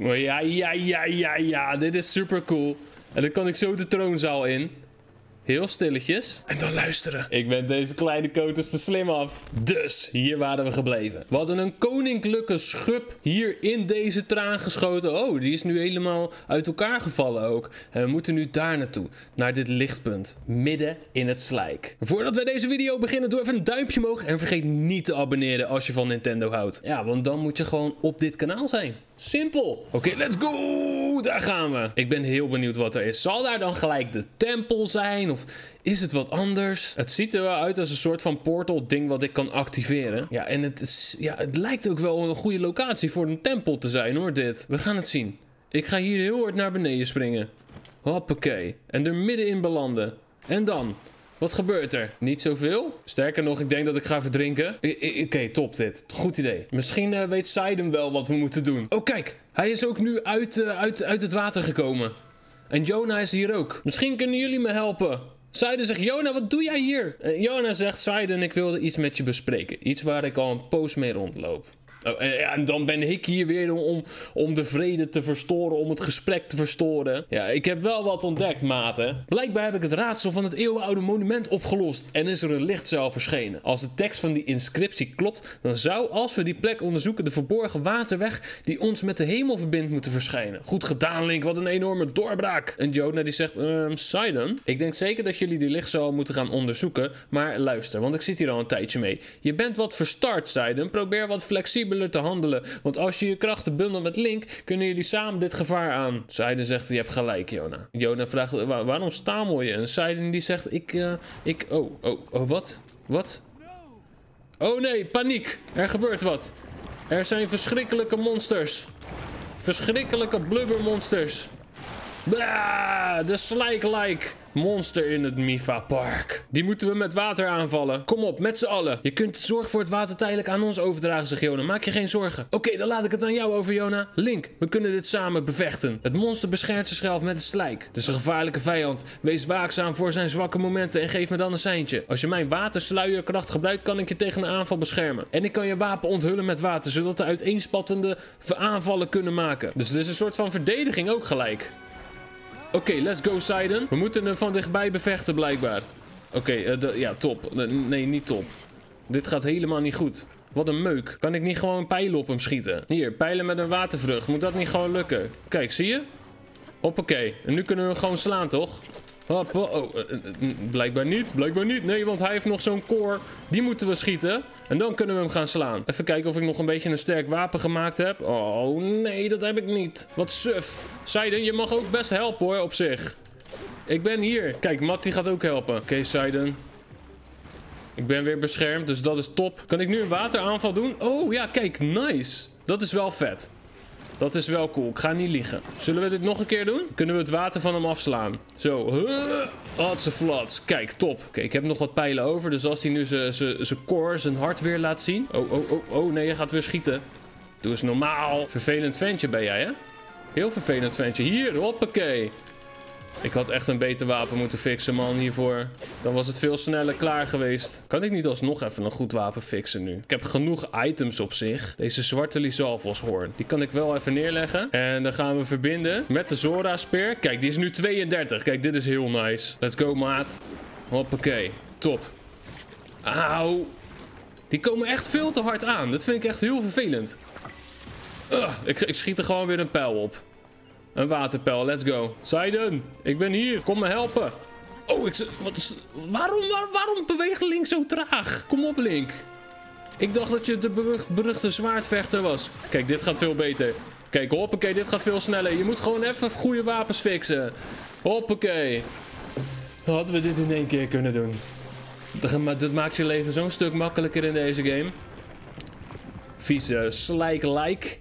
Oh, ja, ja, ja, ja, ja. Dit is super cool. En dan kan ik zo de troonzaal in. Heel stilletjes. En dan luisteren. Ik ben deze kleine koters te slim af. Dus, hier waren we gebleven. We hadden een koninklijke schub hier in deze traan geschoten. Oh, die is nu helemaal uit elkaar gevallen ook. En we moeten nu daar naartoe. Naar dit lichtpunt. Midden in het slijk. Voordat we deze video beginnen, doe even een duimpje omhoog. En vergeet niet te abonneren als je van Nintendo houdt. Ja, want dan moet je gewoon op dit kanaal zijn. Simpel. Oké, let's go. Daar gaan we. Ik ben heel benieuwd wat er is. Zal daar dan gelijk de tempel zijn? Of is het wat anders? Het ziet er wel uit als een soort van portal ding wat ik kan activeren. Ja, en het, is, ja, het lijkt ook wel een goede locatie voor een tempel te zijn hoor, dit. We gaan het zien. Ik ga hier heel hard naar beneden springen. Hoppakee. En er middenin belanden. En dan? Wat gebeurt er? Niet zoveel? Sterker nog, ik denk dat ik ga verdrinken. Oké, top dit. Goed idee. Misschien uh, weet Sidon wel wat we moeten doen. Oh, kijk. Hij is ook nu uit, uh, uit, uit het water gekomen. En Jonah is hier ook. Misschien kunnen jullie me helpen. Sidon zegt, Jonah, wat doe jij hier? Jonah zegt, Sidon, ik wilde iets met je bespreken. Iets waar ik al een poos mee rondloop. Oh, en, dan ben ik hier weer om, om de vrede te verstoren, om het gesprek te verstoren. Ja, ik heb wel wat ontdekt, maten. Blijkbaar heb ik het raadsel van het eeuwenoude monument opgelost en is er een lichtzaal verschenen. Als de tekst van die inscriptie klopt, dan zou, als we die plek onderzoeken, de verborgen waterweg die ons met de hemel verbindt moeten verschijnen. Goed gedaan, Link, wat een enorme doorbraak. En Jonah die zegt, um, Sidon, ik denk zeker dat jullie die lichtzaal moeten gaan onderzoeken, maar luister, want ik zit hier al een tijdje mee. Je bent wat verstart, Sidon, probeer wat flexibel te handelen. Want als je je krachten bundelt met Link, kunnen jullie samen dit gevaar aan. Sidon zegt, je hebt gelijk, Jona. Jona vraagt, waarom stamel je? En Sidon die zegt, ik, uh, ik, oh, oh, oh, wat? Wat? Oh nee, paniek. Er gebeurt wat. Er zijn verschrikkelijke monsters. Verschrikkelijke blubbermonsters. Blah, de slijk-like monster in het Mifa Park. Die moeten we met water aanvallen. Kom op, met z'n allen. Je kunt zorg voor het water tijdelijk aan ons overdragen, zegt Jona. Maak je geen zorgen. Oké, dan laat ik het aan jou over, Jona. Link, we kunnen dit samen bevechten. Het monster beschermt zichzelf met een slijk. Het is een gevaarlijke vijand. Wees waakzaam voor zijn zwakke momenten en geef me dan een seintje. Als je mijn watersluierkracht gebruikt, kan ik je tegen een aanval beschermen. En ik kan je wapen onthullen met water, zodat de uiteenspattende aanvallen kunnen maken. Dus het is een soort van verdediging ook gelijk. Oké, let's go Sidon. We moeten hem van dichtbij bevechten blijkbaar. Oké, uh, ja, top. nee, niet top. Dit gaat helemaal niet goed. Wat een meuk. Kan ik niet gewoon pijlen op hem schieten? Hier, pijlen met een watervrucht. Moet dat niet gewoon lukken? Kijk, zie je? Hoppakee. En nu kunnen we hem gewoon slaan, toch? Hop, oh, oh eh, eh, blijkbaar niet, blijkbaar niet. Nee, want hij heeft nog zo'n core. Die moeten we schieten. En dan kunnen we hem gaan slaan. Even kijken of ik nog een beetje een sterk wapen gemaakt heb. Oh, nee, dat heb ik niet. Wat suf. Sidon, je mag ook best helpen hoor, op zich. Ik ben hier. Kijk, Matt gaat ook helpen. Oké, Sidon. Ik ben weer beschermd, dus dat is top. Kan ik nu een wateraanval doen? Oh, ja, kijk, nice. Dat is wel vet. Dat is wel cool. Ik ga niet liegen. Zullen we dit nog een keer doen? Kunnen we het water van hem afslaan? Zo. Hatse flats. Kijk, top. Oké, ik heb nog wat pijlen over. Dus als hij nu zijn core, zijn hart weer laat zien. Oh, oh, oh, oh. Nee, je gaat weer schieten. Doe eens normaal. Vervelend ventje ben jij, hè? Heel vervelend ventje. Hier, hoppakee. Ik had echt een beter wapen moeten fixen, man, hiervoor. Dan was het veel sneller klaar geweest. Kan ik niet alsnog even een goed wapen fixen nu? Ik heb genoeg items op zich. Deze zwarte Lysalvos-hoorn. Die kan ik wel even neerleggen. En dan gaan we verbinden met de Zora-speer. Kijk, die is nu 32. Kijk, dit is heel nice. Let's go, maat. Hoppakee. Top. Auw. Die komen echt veel te hard aan. Dat vind ik echt heel vervelend. Ik, ik schiet er gewoon weer een pijl op. Een waterpel, let's go. Sidon, ik ben hier. Kom me helpen. Oh, ik... Wat is, waarom, waarom beweegt Link zo traag? Kom op, Link. Ik dacht dat je de berucht, beruchte zwaardvechter was. Kijk, dit gaat veel beter. Kijk, hoppakee, dit gaat veel sneller. Je moet gewoon even goede wapens fixen. Hoppakee. Hadden we dit in één keer kunnen doen. Dat maakt je leven zo'n stuk makkelijker in deze game. Vieze slijk-like.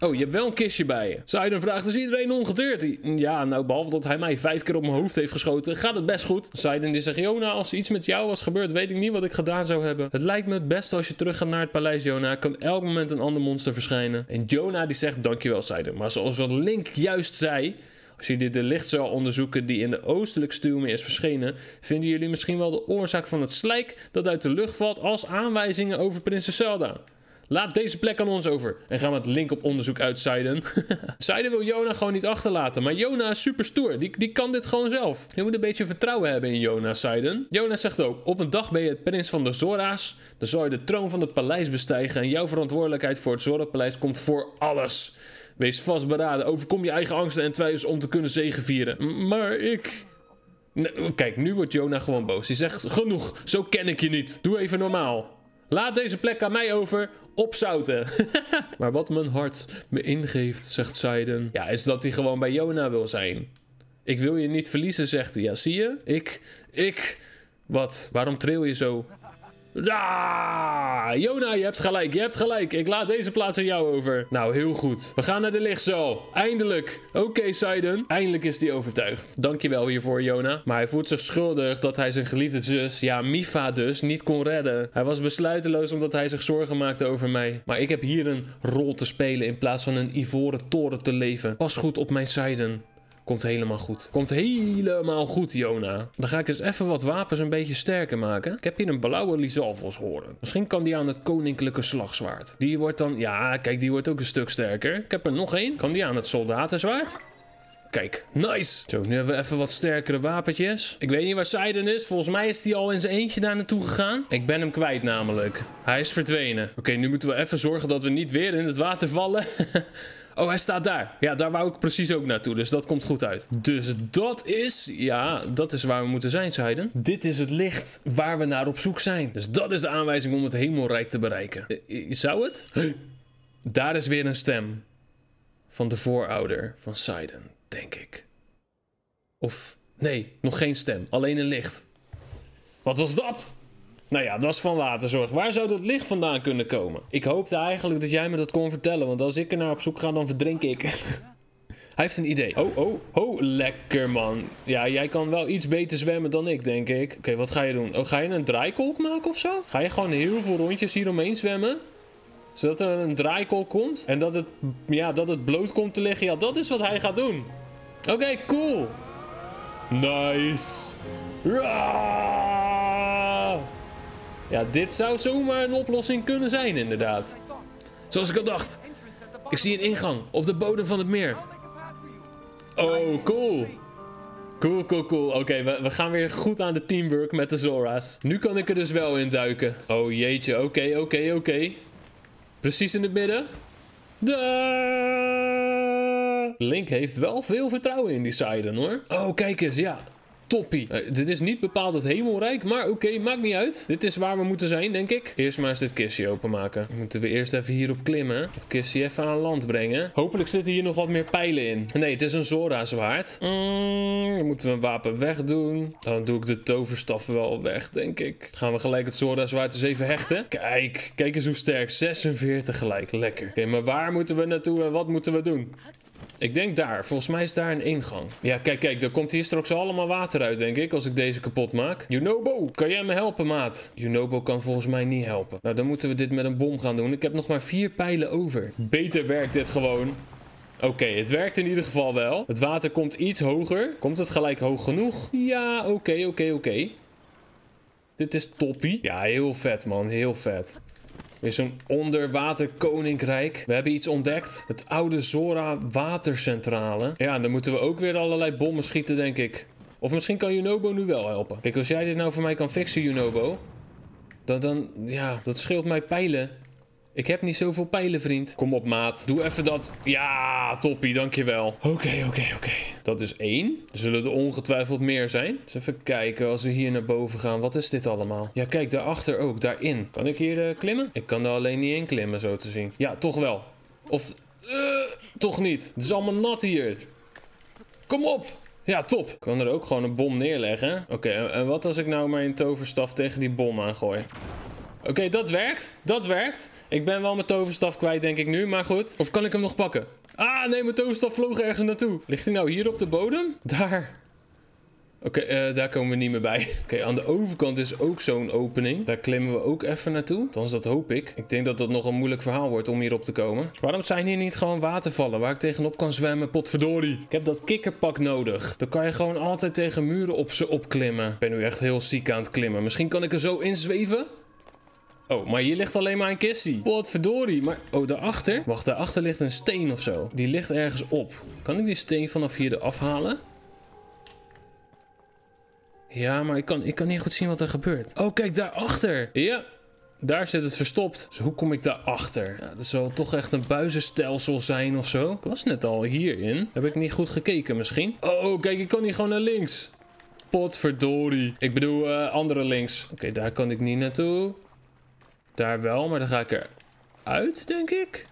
Oh, je hebt wel een kistje bij je. Sidon vraagt, is iedereen ongedeerd? Ja, nou, behalve dat hij mij vijf keer op mijn hoofd heeft geschoten, gaat het best goed. Sidon die zegt, Jona, als iets met jou was gebeurd, weet ik niet wat ik gedaan zou hebben. Het lijkt me het beste als je terug gaat naar het paleis, Jona. Kan elk moment een ander monster verschijnen. En Jonah die zegt, dankjewel, Sidon. Maar zoals wat Link juist zei... Als jullie de lichtzaal onderzoeken die in de oostelijke stuwmeer is verschenen, vinden jullie misschien wel de oorzaak van het slijk dat uit de lucht valt als aanwijzingen over Prinses Zelda. Laat deze plek aan ons over. En gaan we het link op onderzoek uit. Sidon wil Jona gewoon niet achterlaten. Maar Jona is super stoer. Die, die kan dit gewoon zelf. Je moet een beetje vertrouwen hebben in Jona, Sidon. Jona zegt ook: Op een dag ben je het prins van de Zora's. Dan zal je de troon van het paleis bestijgen. En jouw verantwoordelijkheid voor het Zora-paleis komt voor alles. Wees vastberaden. Overkom je eigen angsten en twijfels om te kunnen zegevieren. Maar ik. kijk, nu wordt Jona gewoon boos. Hij zegt: Genoeg, zo ken ik je niet. Doe even normaal. Laat deze plek aan mij over opzouten. maar wat mijn hart me ingeeft, zegt Sidon, ja, is dat hij gewoon bij Jona wil zijn. Ik wil je niet verliezen, zegt hij. Ja, zie je? Ik, ik... Wat? Waarom tril je zo? Ah, Jona, je hebt gelijk, je hebt gelijk. Ik laat deze plaats aan jou over. Nou, heel goed. We gaan naar de lichtzaal. Eindelijk. Oké, okay. Eindelijk is hij overtuigd. Dankjewel hiervoor, Jona. Maar hij voelt zich schuldig dat hij zijn geliefde zus, ja, Mifa dus, niet kon redden. Hij was besluiteloos omdat hij zich zorgen maakte over mij. Maar ik heb hier een rol te spelen in plaats van een ivoren toren te leven. Pas goed op mijn Sidon. Komt helemaal goed. Komt helemaal goed, Jona. Dan ga ik eens even wat wapens een beetje sterker maken. Ik heb hier een blauwe Lizalvos horen. Misschien kan die aan het koninklijke slagzwaard. Die wordt dan... Ja, kijk, die wordt ook een stuk sterker. Ik heb er nog één. Kan die aan het soldatenzwaard? Kijk, nice. Zo, nu hebben we even wat sterkere wapentjes. Ik weet niet waar Sidon is. Volgens mij is hij al in zijn eentje daar naartoe gegaan. Ik ben hem kwijt namelijk. Hij is verdwenen. Oké, nu moeten we even zorgen dat we niet weer in het water vallen. Oh, hij staat daar. Ja, daar wou ik precies ook naartoe. Dus dat komt goed uit. Dus dat is... Ja, dat is waar we moeten zijn, Seiden. Dit is het licht waar we naar op zoek zijn. Dus dat is de aanwijzing om het hemelrijk te bereiken. Eh, eh, zou het? Daar is weer een stem. Van de voorouder van Sidon, denk ik. Of... Nee, nog geen stem. Alleen een licht. Wat was dat? Nou ja, dat is van waterzorg. Waar zou dat licht vandaan kunnen komen? Ik hoopte eigenlijk dat jij me dat kon vertellen. Want als ik er naar op zoek ga, dan verdrink ik. Hij heeft een idee. Oh, oh, oh, lekker man. Ja, jij kan wel iets beter zwemmen dan ik, denk ik. Oké, wat ga je doen? Oh, ga je een draaikolk maken of zo? Ga je gewoon heel veel rondjes hieromheen zwemmen? Zodat er een draaikolk komt? En dat het, ja, dat het bloot komt te liggen? Ja, dat is wat hij gaat doen. Oké, cool. Nice. Ja, dit zou zomaar een oplossing kunnen zijn, inderdaad. Zoals ik al dacht. Ik zie een ingang op de bodem van het meer. Oh, cool. Cool, cool, cool. Oké, we, we, gaan weer goed aan de teamwork met de Zora's. Nu kan ik er dus wel in duiken. Oh jeetje, oké, oké, oké. Precies in het midden. Link heeft wel veel vertrouwen in die Sidon hoor. Oh, kijk eens, ja. Toppie. Uh, dit is niet bepaald het hemelrijk, maar oké, maakt niet uit. Dit is waar we moeten zijn, denk ik. Eerst maar eens dit kistje openmaken. Moeten we eerst even hierop klimmen. Het kistje even aan land brengen. Hopelijk zitten hier nog wat meer pijlen in. Nee, het is een Zora zwaard. Mm, dan moeten we een wapen wegdoen. Dan doe ik de toverstaf wel weg, denk ik. Gaan we gelijk het Zora zwaard eens even hechten. Kijk, kijk eens hoe sterk. 46 gelijk, lekker. Oké, maar waar moeten we naartoe en wat moeten we doen? Ik denk daar. Volgens mij is daar een ingang. Ja, kijk, kijk. Er komt hier straks allemaal water uit, denk ik. Als ik deze kapot maak. Junobo, kan jij me helpen, maat? Junobo kan volgens mij niet helpen. Nou, dan moeten we dit met een bom gaan doen. Ik heb nog maar vier pijlen over. Beter werkt dit gewoon. Oké, het werkt in ieder geval wel. Het water komt iets hoger. Komt het gelijk hoog genoeg? Ja, oké, oké, oké. Dit is toppie. Ja, heel vet, man. Heel vet. Weer zo'n onderwater koninkrijk. We hebben iets ontdekt. Het oude Zora watercentrale. Ja, dan moeten we ook weer allerlei bommen schieten, denk ik. Of misschien kan Junobo nu wel helpen. Kijk, als jij dit nou voor mij kan fixen, Junobo. Dan, dan, ja, dat scheelt mij pijlen. Ik heb niet zoveel pijlen, vriend. Kom op, maat. Doe even dat. Ja, toppie, dankjewel. Oké, oké, oké. Dat is één. Er zullen er ongetwijfeld meer zijn. Dus even kijken als we hier naar boven gaan. Wat is dit allemaal? Ja, kijk, daarachter ook. Daarin. Kan ik hier uh, klimmen? Ik kan er alleen niet in klimmen, zo te zien. Ja, toch wel. Of, uh, toch niet. Het is allemaal nat hier. Kom op. Ja, top. Ik kan er ook gewoon een bom neerleggen. Oké, en wat als ik nou mijn toverstaf tegen die bom aangooi? Oké, dat werkt. Dat werkt. Ik ben wel mijn toverstaf kwijt, denk ik nu. Maar goed. Of kan ik hem nog pakken? Ah, nee, mijn toverstaf vloog ergens naartoe. Ligt hij nou hier op de bodem? Daar. Oké, uh, daar komen we niet meer bij. Oké, aan de overkant is ook zo'n opening. Daar klimmen we ook even naartoe. Althans, dat hoop ik. Ik denk dat dat nog een moeilijk verhaal wordt om hierop te komen. waarom zijn hier niet gewoon watervallen waar ik tegenop kan zwemmen? Potverdorie. Ik heb dat kikkerpak nodig. Dan kan je gewoon altijd tegen muren op ze opklimmen. Ik ben nu echt heel ziek aan het klimmen. Misschien kan ik er zo inzweven? Oh, maar hier ligt alleen maar een kissie. Wat verdorie. Maar, oh, daarachter? Wacht, daarachter ligt een steen of zo. Die ligt ergens op. Kan ik die steen vanaf hier eraf halen? Ja, maar ik kan, ik kan niet goed zien wat er gebeurt. Oh, kijk, daarachter. Ja, daar zit het verstopt. Dus hoe kom ik daarachter? Ja, dat zal toch echt een buizenstelsel zijn of zo. Ik was net al hierin. Heb ik niet goed gekeken misschien? Oh, kijk, ik kan hier gewoon naar links. Potverdorie. Ik bedoel, uh, andere links. Oké, daar kan ik niet naartoe. Daar wel, maar dan ga ik eruit, denk ik.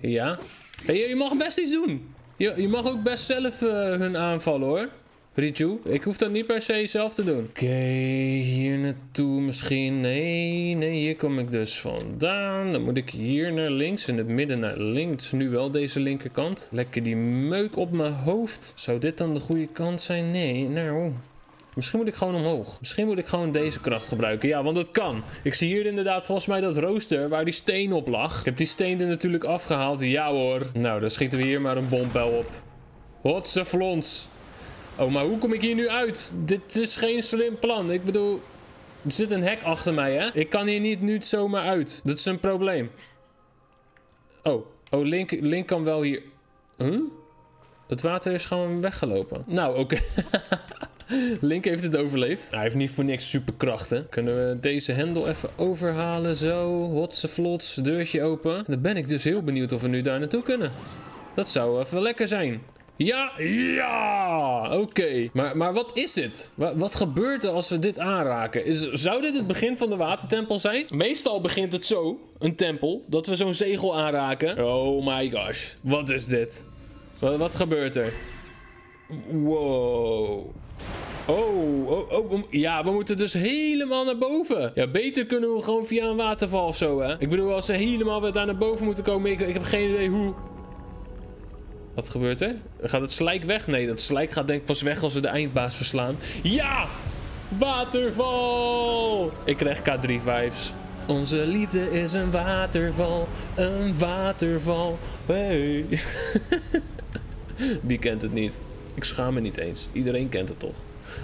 Ja. Hey, je mag best iets doen. Je, je mag ook best zelf uh, hun aanvallen, hoor. Riju, ik hoef dat niet per se zelf te doen. Oké, hier naartoe misschien. Nee, nee, hier kom ik dus vandaan. Dan moet ik hier naar links, in het midden naar links. Nu wel deze linkerkant. Lekker die meuk op mijn hoofd. Zou dit dan de goede kant zijn? Nee, nou... Misschien moet ik gewoon omhoog. Misschien moet ik gewoon deze kracht gebruiken. Ja, want dat kan. Ik zie hier inderdaad volgens mij dat rooster waar die steen op lag. Ik heb die steen er natuurlijk afgehaald. Ja hoor. Nou, dan schieten we hier maar een bompel op. Hotse flons. Oh, maar hoe kom ik hier nu uit? Dit is geen slim plan. Ik bedoel, er zit een hek achter mij, hè? Ik kan hier niet nu zomaar uit. Dat is een probleem. Oh, oh Link, Link kan wel hier... Huh? Het water is gewoon weggelopen. Nou, oké. Link heeft het overleefd. Hij heeft niet voor niks superkrachten. Kunnen we deze hendel even overhalen? Zo, hotse vlots, deurtje open. Dan ben ik dus heel benieuwd of we nu daar naartoe kunnen. Dat zou even lekker zijn. Ja, ja, oké. Maar, maar wat is het? Wat, wat, gebeurt er als we dit aanraken? Is, zou dit het begin van de watertempel zijn? Meestal begint het zo, een tempel, dat we zo'n zegel aanraken. Oh my gosh, wat is dit? Wat, wat gebeurt er? Wow. Oh, oh, oh, ja, we moeten dus helemaal naar boven. Ja, beter kunnen we gewoon via een waterval of zo, hè. Ik bedoel, als ze helemaal weer daar naar boven moeten komen, ik, heb geen idee hoe. Wat gebeurt er? Gaat het slijk weg? Nee, dat slijk gaat denk ik pas weg als we de eindbaas verslaan. Ja! Waterval! Ik krijg K3-vibes. Onze liefde is een waterval, een waterval. Hey. Wie kent het niet? Ik schaam me niet eens. Iedereen kent het toch?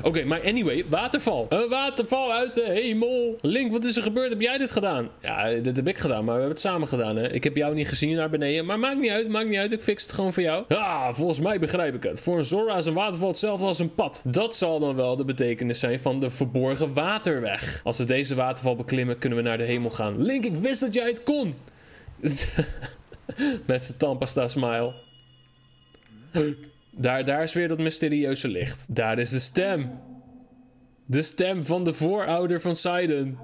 Oké, maar anyway, waterval. Een waterval uit de hemel. Link, wat is er gebeurd? Heb jij dit gedaan? Ja, dit heb ik gedaan, maar we hebben het samen gedaan, hè. Ik heb jou niet gezien naar beneden, maar maakt niet uit, maakt niet uit. Ik fix het gewoon voor jou. Ah, volgens mij begrijp ik het. Voor een Zora is een waterval hetzelfde als een pad. Dat zal dan wel de betekenis zijn van de verborgen waterweg. Als we deze waterval beklimmen, kunnen we naar de hemel gaan. Link, ik wist dat jij het kon. Met zijn tandpasta smile. Daar, daar is weer dat mysterieuze licht. Daar is de stem. De stem van de voorouder van Sidon.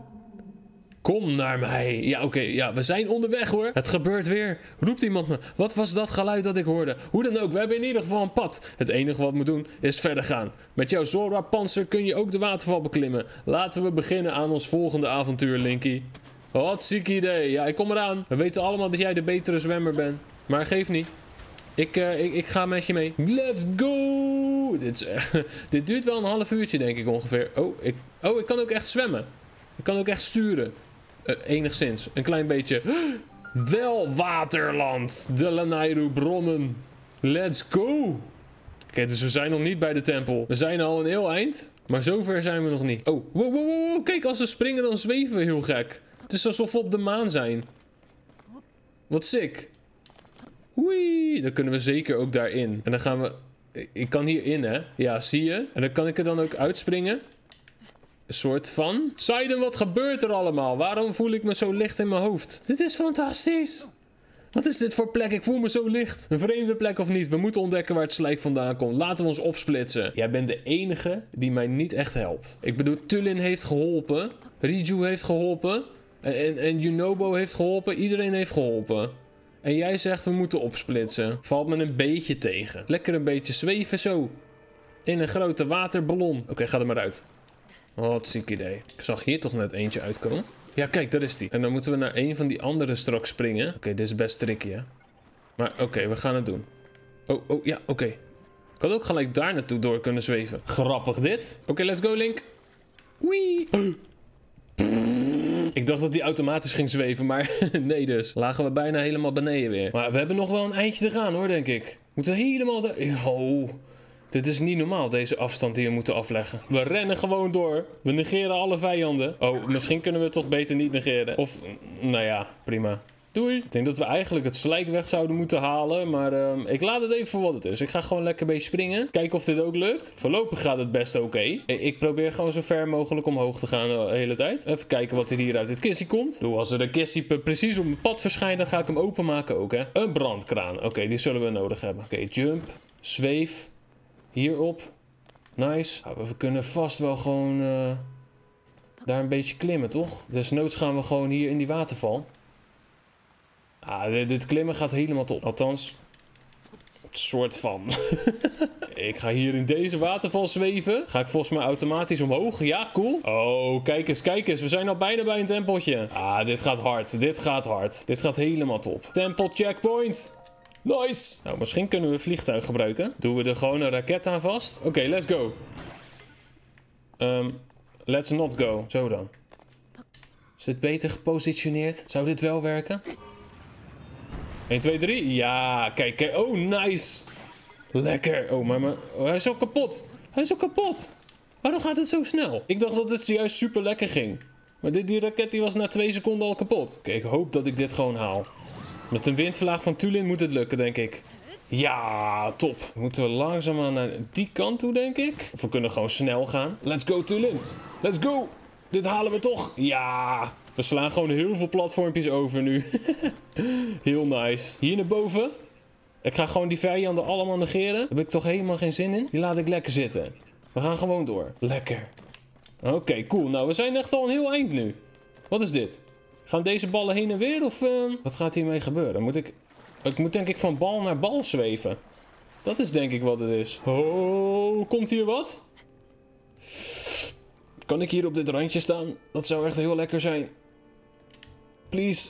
Kom naar mij. Ja, oké. ja, we zijn onderweg hoor. Het gebeurt weer. Roept iemand me. Wat was dat geluid dat ik hoorde? Hoe dan ook, we hebben in ieder geval een pad. Het enige wat we moeten doen is verder gaan. Met jouw Zora-panzer kun je ook de waterval beklimmen. Laten we beginnen aan ons volgende avontuur, Linky. Wat ziek idee. Ja, ik kom eraan. We weten allemaal dat jij de betere zwemmer bent. Maar geef niet. Ik, uh, ik, ik, ga met je mee. Let's go! Dit, dit duurt wel een half uurtje, denk ik ongeveer. Oh ik, oh, ik kan ook echt zwemmen. Ik kan ook echt sturen. Uh, enigszins. Een klein beetje. Wel waterland. De Lanairu bronnen. Let's go! Oké, dus we zijn nog niet bij de tempel. We zijn al een heel eind. Maar zover zijn we nog niet. Oh, wow, wow, wow. Kijk, als we springen dan zweven we heel gek. Het is alsof we op de maan zijn. Wat sick. Oei, dan kunnen we zeker ook daarin. En dan gaan we... Ik kan hierin, hè? Ja, zie je? En dan kan ik er dan ook uitspringen. Een soort van... Sidon, wat gebeurt er allemaal? Waarom voel ik me zo licht in mijn hoofd? Dit is fantastisch. Wat is dit voor plek? Ik voel me zo licht. Een vreemde plek of niet? We moeten ontdekken waar het slijk vandaan komt. Laten we ons opsplitsen. Jij bent de enige die mij niet echt helpt. Ik bedoel, Tullin heeft geholpen. Riju heeft geholpen. En, en, en heeft geholpen. Iedereen heeft geholpen. En jij zegt we moeten opsplitsen. Valt me een beetje tegen. Lekker een beetje zweven zo. In een grote waterballon. Oké, ga er maar uit. Wat ziek idee. Ik zag hier toch net eentje uitkomen. Ja, kijk, daar is die. En dan moeten we naar een van die andere straks springen. Oké, dit is best tricky, hè. Maar oké, we gaan het doen. Oh, oh, ja, oké. Ik had ook gelijk daar naartoe door kunnen zweven. Grappig dit. Oké, let's go, Link. Wee. Ik dacht dat die automatisch ging zweven, maar nee dus. Lagen we bijna helemaal beneden weer. Maar we hebben nog wel een eindje te gaan hoor, denk ik. Moeten we helemaal... Oh, Dit is niet normaal, deze afstand die we moeten afleggen. We rennen gewoon door. We negeren alle vijanden. Oh, misschien kunnen we het toch beter niet negeren. Of, nou ja, prima. Ik denk dat we eigenlijk het slijk weg zouden moeten halen. Maar uh, ik laat het even voor wat het is. Ik ga gewoon lekker mee springen. Kijken of dit ook lukt. Voorlopig gaat het best oké. Ik probeer gewoon zo ver mogelijk omhoog te gaan de hele tijd. Even kijken wat er hier uit dit kistje komt. Doe, als er een kistje precies op mijn pad verschijnt, dan ga ik hem openmaken ook, hè. Een brandkraan. Oké, die zullen we nodig hebben. Oké, jump. Zweef. Hierop. Nice. Nou, we kunnen vast wel gewoon... Uh, daar een beetje klimmen, toch? Desnoods gaan we gewoon hier in die waterval. Ah, dit, klimmen gaat helemaal top. Althans, soort van. ik ga hier in deze waterval zweven. Ga ik volgens mij automatisch omhoog. Ja, cool. Oh, kijk eens, kijk eens. We zijn al bijna bij een tempeltje. Ah, dit gaat hard. Dit gaat hard. Dit gaat helemaal top. Tempel checkpoint. Nice. Nou, misschien kunnen we vliegtuig gebruiken. Doen we er gewoon een raket aan vast. Oké, let's go. Um, let's not go. Zo dan. Is dit beter gepositioneerd? Zou dit wel werken? 1, 2, 3. Ja, kijk, kijk. Oh, nice. Lekker. Oh, maar, oh, hij is ook kapot. Hij is ook kapot. Waarom gaat het zo snel? Ik dacht dat het juist super lekker ging. Maar dit, die raket die was na 2 seconden al kapot. Oké, ik hoop dat ik dit gewoon haal. Met een windvlaag van Tulin moet het lukken, denk ik. Ja, top. Moeten we langzaamaan naar die kant toe, denk ik. Of we kunnen gewoon snel gaan. Let's go, Tulin. Let's go. Dit halen we toch. Ja. We slaan gewoon heel veel platformpjes over nu. heel nice. Hier naar boven. Ik ga gewoon die vijanden allemaal negeren. Heb ik toch helemaal geen zin in. Die laat ik lekker zitten. We gaan gewoon door. Lekker. Oké, cool. Nou, we zijn echt al een heel eind nu. Wat is dit? Gaan deze ballen heen en weer of uh, wat gaat hiermee gebeuren? Moet ik... Ik moet denk ik van bal naar bal zweven. Dat is denk ik wat het is. Oh, komt hier wat? Kan ik hier op dit randje staan? Dat zou echt heel lekker zijn. Please.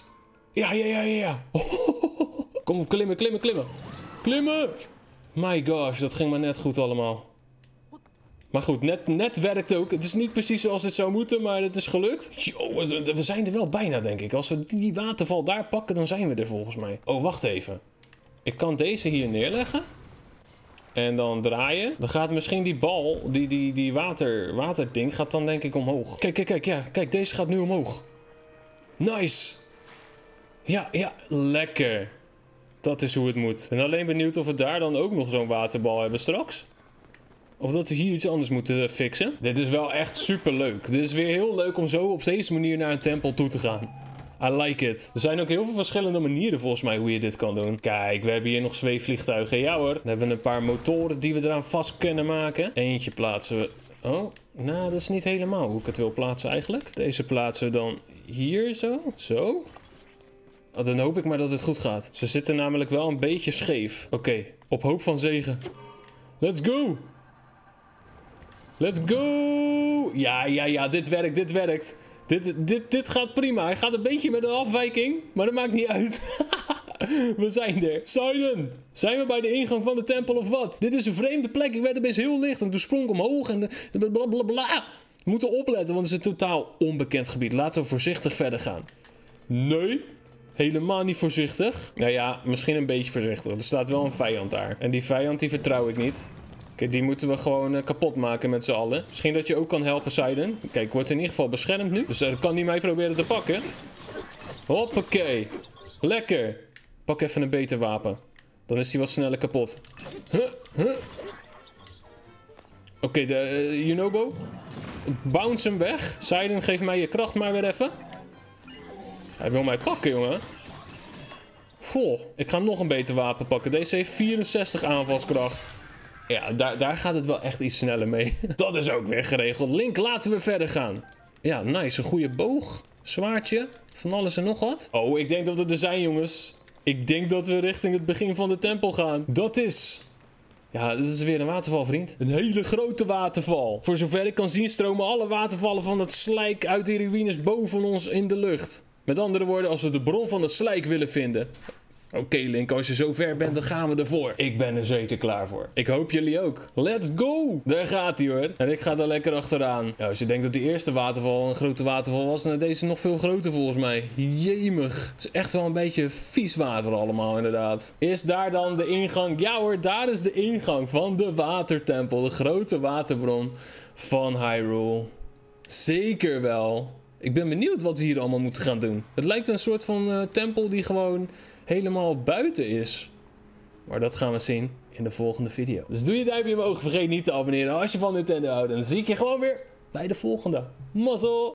Ja, ja, ja, ja. Kom op, klimmen, klimmen, klimmen. Klimmen! My gosh, dat ging maar net goed allemaal. Maar goed, net, net werkt ook. Het is niet precies zoals het zou moeten, maar het is gelukt. We zijn er wel bijna, denk ik. Als we die waterval daar pakken, dan zijn we er volgens mij. Oh, wacht even. Ik kan deze hier neerleggen. En dan draaien. Dan gaat misschien die bal, die, die, die water, waterding, gaat dan denk ik omhoog. Kijk, kijk, kijk. Ja, kijk, deze gaat nu omhoog. Nice. Ja, ja, lekker. Dat is hoe het moet. Ben alleen benieuwd of we daar dan ook nog zo'n waterbal hebben straks. Of dat we hier iets anders moeten fixen. Dit is wel echt super leuk. Dit is weer heel leuk om zo op deze manier naar een tempel toe te gaan. I like it. Er zijn ook heel veel verschillende manieren volgens mij hoe je dit kan doen. Kijk, we hebben hier nog zweefvliegtuigen. Ja hoor. Dan hebben we een paar motoren die we eraan vast kunnen maken. Eentje plaatsen we... Oh, nou dat is niet helemaal hoe ik het wil plaatsen eigenlijk. Deze plaatsen we dan hier zo. Zo. Oh, dan hoop ik maar dat het goed gaat. Ze zitten namelijk wel een beetje scheef. Oké, op hoop van zegen. Let's go! Let's go! Ja, ja, ja, dit werkt, dit werkt. Dit, dit, dit gaat prima. Hij gaat een beetje met een afwijking, maar dat maakt niet uit. we zijn er. Sidon, zijn we bij de ingang van de tempel of wat? Dit is een vreemde plek. Ik werd best heel licht en toen sprong ik omhoog en blablabla. We moeten opletten, want het is een totaal onbekend gebied. Laten we voorzichtig verder gaan. Nee, helemaal niet voorzichtig. Nou ja, misschien een beetje voorzichtig. Er staat wel een vijand daar. En die vijand die vertrouw ik niet. Kijk, die moeten we gewoon uh, kapot maken met z'n allen. Misschien dat je ook kan helpen, Sidon. Kijk, wordt in ieder geval beschermd nu. Dus uh, kan die mij proberen te pakken. Hoppakee. Lekker. Pak even een beter wapen. Dan is hij wat sneller kapot. Huh, huh. Oké, okay, de uh, Junobo. Bounce hem weg. Sidon, geef mij je kracht maar weer even. Hij wil mij pakken, jongen. Goh, ik ga nog een beter wapen pakken. Deze heeft 64 aanvalskracht. Ja, daar, daar gaat het wel echt iets sneller mee. Dat is ook weer geregeld. Link, laten we verder gaan. Ja, nice. Een goede boog. Zwaardje. Van alles en nog wat. Oh, ik denk dat we er zijn, jongens. Ik denk dat we richting het begin van de tempel gaan. Dat is... Ja, dit is weer een waterval, vriend. Een hele grote waterval. Voor zover ik kan zien stromen alle watervallen van het slijk uit die ruïnes boven ons in de lucht. Met andere woorden, als we de bron van het slijk willen vinden. Oké Link, als je zo ver bent, dan gaan we ervoor. Ik ben er zeker klaar voor. Ik hoop jullie ook. Let's go! Daar gaat hij hoor. En ik ga er lekker achteraan. Ja, als je denkt dat die eerste waterval een grote waterval was, dan is deze nog veel groter volgens mij. Jemig. Het is echt wel een beetje vies water allemaal inderdaad. Is daar dan de ingang? Ja hoor, daar is de ingang van de watertempel. De grote waterbron van Hyrule. Zeker wel. Ik ben benieuwd wat we hier allemaal moeten gaan doen. Het lijkt een soort van uh, tempel die gewoon helemaal buiten is. Maar dat gaan we zien in de volgende video. Dus doe je duimpje omhoog. Vergeet niet te abonneren als je van Nintendo houdt. En dan zie ik je gewoon weer bij de volgende. Mazzel!